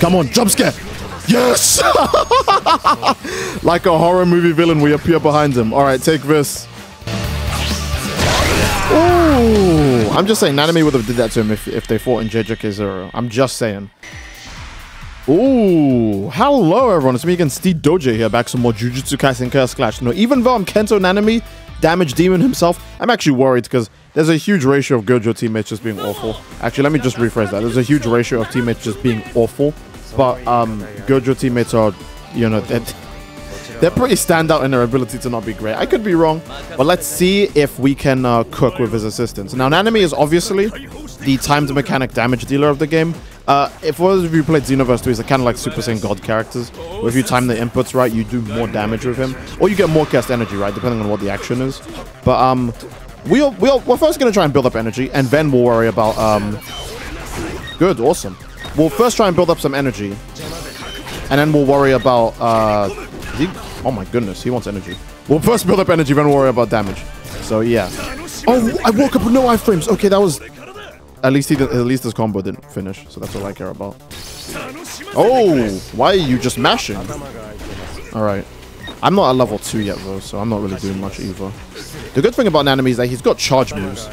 Come on, jump scare. Yes! like a horror movie villain, we appear behind him. All right, take this. Ooh, I'm just saying, Nanami would have did that to him if, if they fought in JJK Zero. I'm just saying. Ooh, hello everyone, it's me again, Steve Doja here, back some more Jujutsu Kaisen Cursed Clash. No, even though I'm Kento Nanami, Damage Demon himself, I'm actually worried because there's a huge ratio of Gojo teammates just being awful. Actually, let me just rephrase that. There's a huge ratio of teammates just being awful, but um, Gojo teammates are, you know, they're, they're pretty standout in their ability to not be great. I could be wrong, but let's see if we can uh, cook with his assistance. Now, Nanami is obviously the timed mechanic damage dealer of the game. Uh, if those of you played Xenoverse 2, he's kind of like Super Saiyan God characters. Where if you time the inputs right, you do more damage with him. Or you get more cursed energy, right? Depending on what the action is. But um, we'll, we'll, we're first going to try and build up energy, and then we'll worry about... um. Good, awesome. We'll first try and build up some energy. And then we'll worry about... Uh, he, oh my goodness, he wants energy. We'll first build up energy, then worry about damage. So yeah. Oh, I woke up with no iframes. Okay, that was at least he did, at least his combo didn't finish, so that's all I care about. Oh, why are you just mashing? All right. I'm not at level 2 yet, though, so I'm not really doing much either. The good thing about Nanami is that he's got charge moves.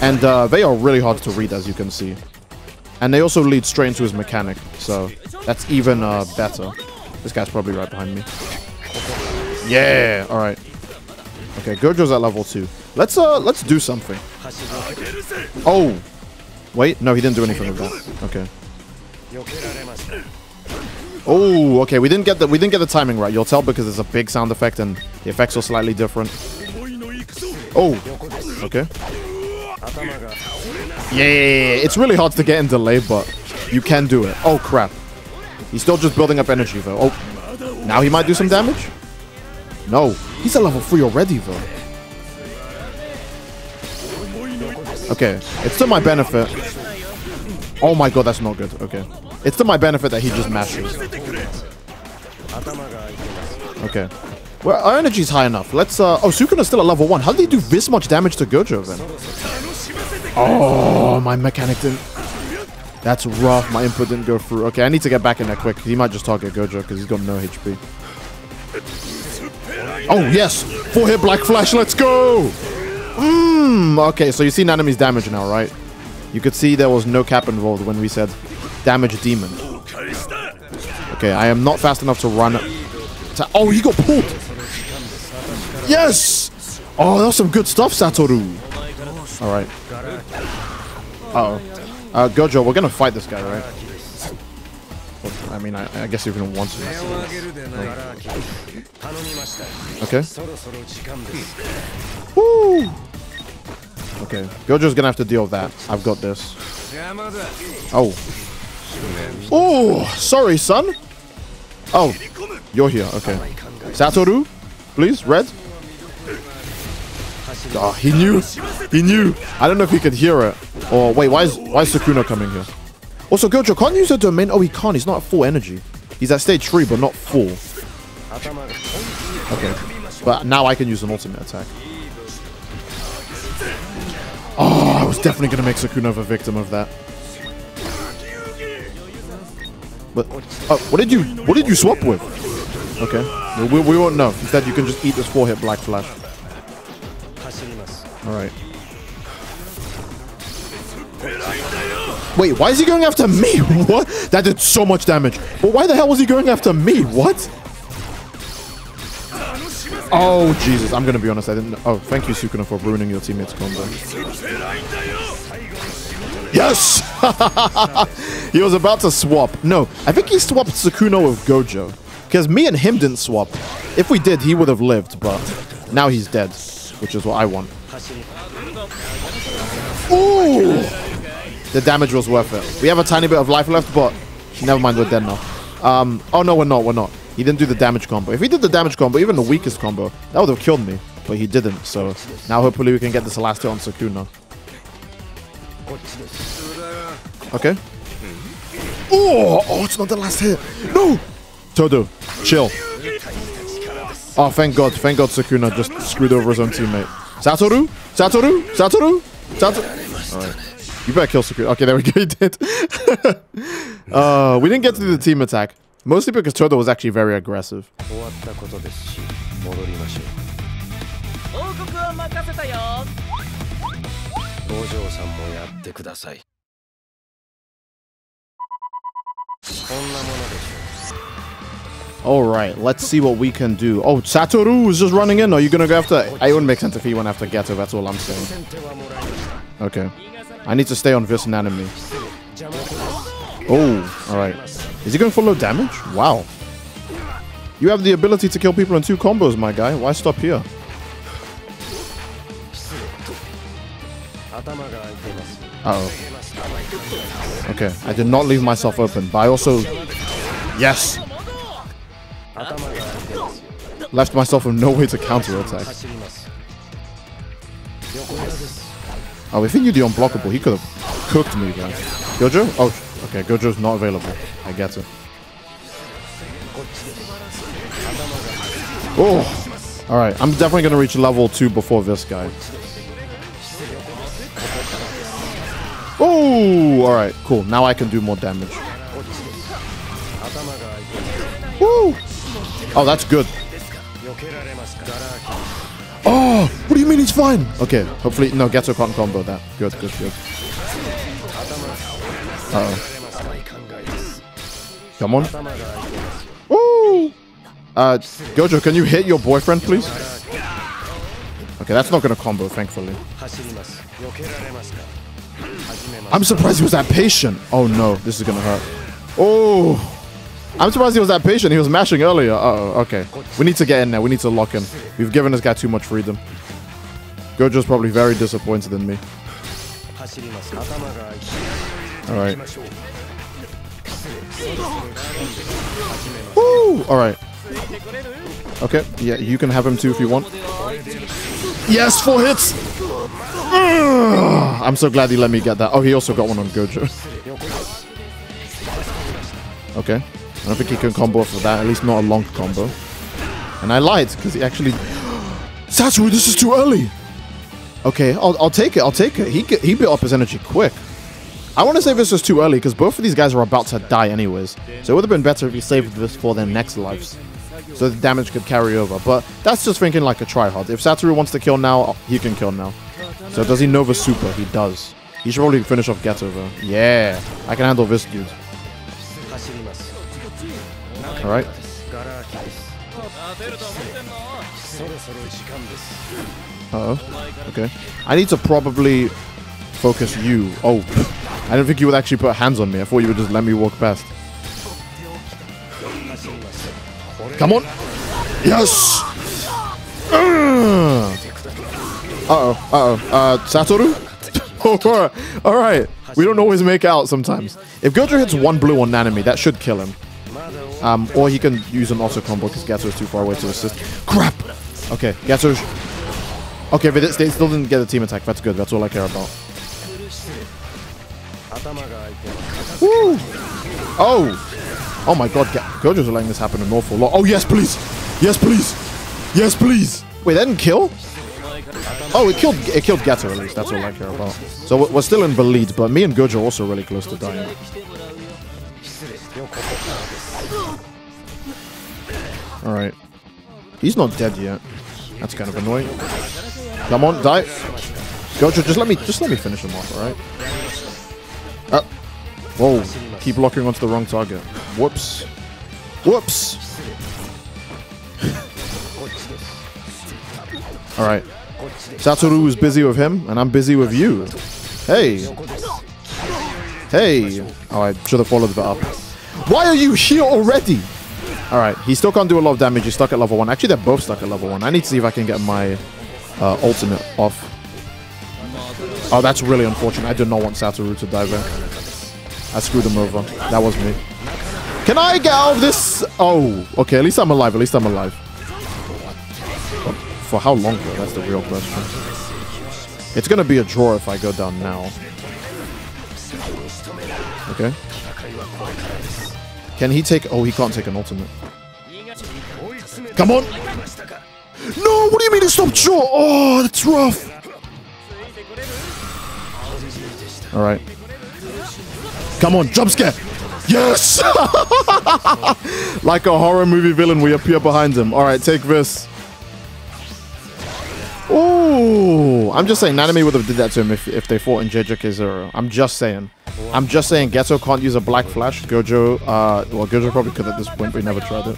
And uh, they are really hard to read, as you can see. And they also lead straight into his mechanic, so that's even uh, better. This guy's probably right behind me. Yeah, all right. Okay, Gojo's at level 2. Let's uh, let's do something. Oh, Wait, no, he didn't do anything with that. Okay. Oh, okay. We didn't get the we didn't get the timing right. You'll tell because it's a big sound effect and the effects are slightly different. Oh, okay. Yeah, it's really hard to get in delay, but you can do it. Oh crap. He's still just building up energy though. Oh, now he might do some damage. No, he's at level three already though. Okay, it's to my benefit. Oh my god, that's not good. Okay. It's to my benefit that he just mashes. Okay. Well, our energy's high enough. Let's, uh... Oh, Sukuna's still at level 1. How did he do this much damage to Gojo, then? Oh, my mechanic didn't... That's rough. My input didn't go through. Okay, I need to get back in there quick. He might just target Gojo because he's got no HP. Oh, yes! Four hit Black Flash. Let's go! Mmm. Okay, so you see Nanami's damage now, right? You could see there was no cap involved when we said damage demon. Okay, I am not fast enough to run. To oh, he got pulled. Yes. Oh, that was some good stuff, Satoru. All right. Uh oh. Uh, Gojo, we're gonna fight this guy, right? I mean, I, I guess even once. Okay. Woo! Okay, Gojo's gonna have to deal with that. I've got this. Oh. Oh, sorry, son. Oh, you're here. Okay. Satoru, please, red. Oh, he knew. He knew. I don't know if he could hear it. Or wait, why is why is Sukuna coming here? Also, Gojo can't use a domain. Oh, he can't. He's not at full energy. He's at stage three, but not full. Okay. But now I can use an ultimate attack. Oh, I was definitely going to make Sukuna a victim of that. But, oh, what did you, what did you swap with? Okay, we, we won't know. Instead, you can just eat this four-hit Black Flash. Alright. Wait, why is he going after me? What? That did so much damage. But why the hell was he going after me? What? Oh, Jesus. I'm going to be honest. I didn't. Oh, thank you, Sukuna, for ruining your teammate's combo. Yes! he was about to swap. No, I think he swapped Sukuna with Gojo. Because me and him didn't swap. If we did, he would have lived, but now he's dead. Which is what I want. Ooh! The damage was worth it. We have a tiny bit of life left, but never mind, we're dead now. Um, oh no, we're not, we're not. He didn't do the damage combo. If he did the damage combo, even the weakest combo, that would have killed me. But he didn't, so now hopefully we can get this last hit on Sukuna. Okay. Oh, oh, it's not the last hit. No! Todo, chill. Oh, thank God. Thank God Sukuna just screwed over his own teammate. Satoru? Satoru? Satoru? Satoru? Alright. You better kill Sukuna. Okay, there we go. Did. uh, we didn't get to do the team attack. Mostly because Todo was actually very aggressive. All right, let's see what we can do. Oh, Satoru is just running in. Are you going to go after... I wouldn't make sense if he went after Geto. That's all I'm saying. Okay. I need to stay on this enemy. Oh, all right. Is he going for low damage? Wow. You have the ability to kill people in two combos, my guy. Why stop here? Uh oh Okay, I did not leave myself open, but I also... Yes! Left myself with no way to counter-attack. Oh, if he knew the unblockable, he could have cooked me, guys. Gojo? Oh, okay, Gojo's not available. I get it. Oh! Alright, I'm definitely going to reach level 2 before this guy. Oh! Alright, cool. Now I can do more damage. Woo! Oh, that's good. Oh, what do you mean he's fine? Okay, hopefully, no, Geto can't combo that. Good, good, good. Uh oh Come on. Ooh! Uh, Gojo, can you hit your boyfriend, please? Okay, that's not gonna combo, thankfully. I'm surprised he was that patient. Oh no, this is gonna hurt. Oh! I'm surprised he was that patient. He was mashing earlier. Uh oh, okay. We need to get in there. We need to lock him. We've given this guy too much freedom. Gojo's probably very disappointed in me. Alright. Woo! Alright. Okay, yeah, you can have him too if you want. Yes, four hits! Ugh! I'm so glad he let me get that. Oh, he also got one on Gojo. okay. I don't think he can combo off of that, at least not a long combo. And I lied, because he actually... Satoru, this is too early! Okay, I'll, I'll take it, I'll take it. He, he built up his energy quick. I want to say this was too early, because both of these guys are about to die anyways. So it would have been better if he saved this for their next lives. So the damage could carry over. But that's just thinking like a tryhard. If Satoru wants to kill now, he can kill now. So does he Nova Super? He does. He should probably finish off Geto though. Yeah, I can handle this dude. All right. Uh oh. Okay. I need to probably focus you. Oh, I didn't think you would actually put hands on me. I thought you would just let me walk past. Come on. Yes. Uh oh. Uh oh. Uh, Satoru? Alright. We don't always make out sometimes. If Gojo hits one blue on Nanami, that should kill him. Um, or he can use an auto combo because Geto is too far away to assist. Crap! Okay, Geto... Okay, but they still didn't get a team attack. That's good. That's all I care about. Woo! Oh! Oh my god, Gojo's letting this happen an awful lot. Oh, yes, please! Yes, please! Yes, please! Wait, that didn't kill? Oh, it killed it killed Geto at least. That's all I care about. So we're still in the lead, but me and Gojo are also really close to dying. Alright. He's not dead yet. That's kind of annoying. Come on, die. Gojo, just let me just let me finish him off, alright? Uh, whoa. Keep locking onto the wrong target. Whoops. Whoops. Alright. Satoru is busy with him, and I'm busy with you. Hey. Hey. Oh, I should have followed that up. Why are you here already? Alright, he still can't do a lot of damage. He's stuck at level 1. Actually, they're both stuck at level 1. I need to see if I can get my uh, ultimate off. Oh, that's really unfortunate. I do not want Satoru to die there. I screwed him over. That was me. Can I get out of this? Oh, okay. At least I'm alive. At least I'm alive. For how long, though? That's the real question. It's going to be a draw if I go down now. Okay. Can he take... Oh, he can't take an ultimate. Come on! No! What do you mean it stopped short? Oh, that's rough! All right. Come on, jump scare. Yes! like a horror movie villain, we appear behind him. All right, take this. Oh, I'm just saying Nanami would have did that to him if, if they fought in JJK Zero. I'm just saying. I'm just saying Geto can't use a Black Flash. Gojo, uh, well, Gojo probably could at this point, but he never tried it.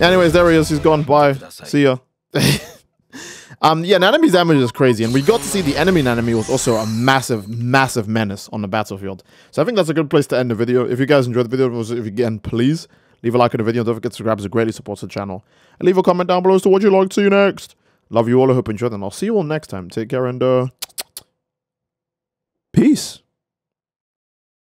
Anyways, there he is. He's gone. Bye. See ya. um, yeah, Nanami's damage is crazy, and we got to see the enemy Nanami was also a massive, massive menace on the battlefield. So I think that's a good place to end the video. If you guys enjoyed the video, if again, please leave a like on the video. Don't forget to subscribe it greatly supports the channel. And leave a comment down below as to what you'd like to see next. Love you all. I hope you enjoyed, and I'll see you all next time. Take care and uh, peace.